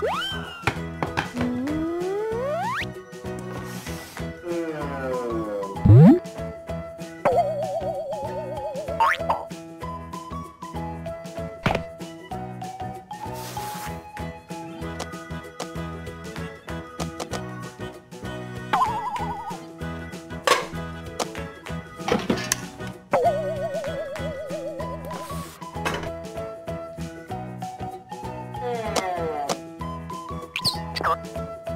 Woo! か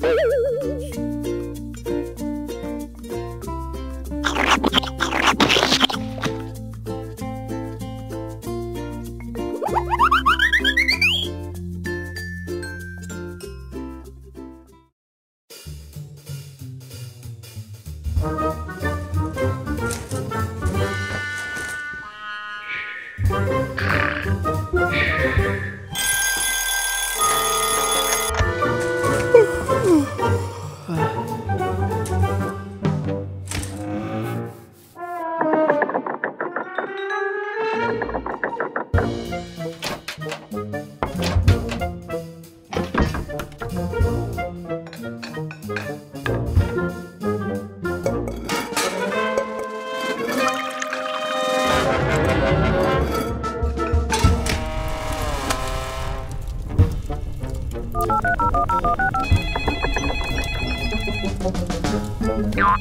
Woo!